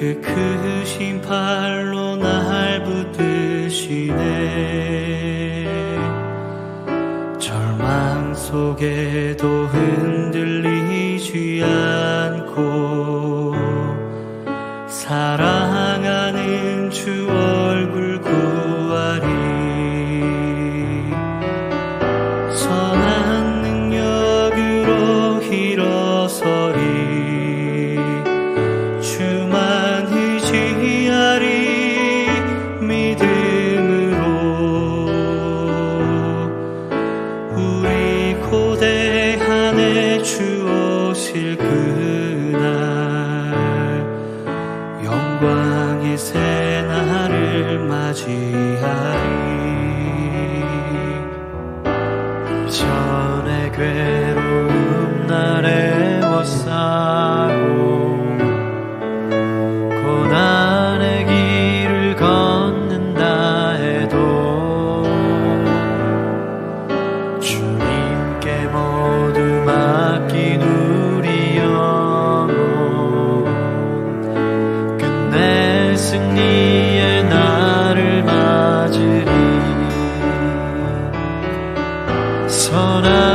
그 크신 팔로 날 붙드시네. 절망 속에도 흔들리지 않아 오실 그날 영광의 새 날을 맞이하리. 전에 괴로운 날에 워싸고 고난의 길을 걷는다 해도 주님께 멀 승리의 나를 맞으리. 선한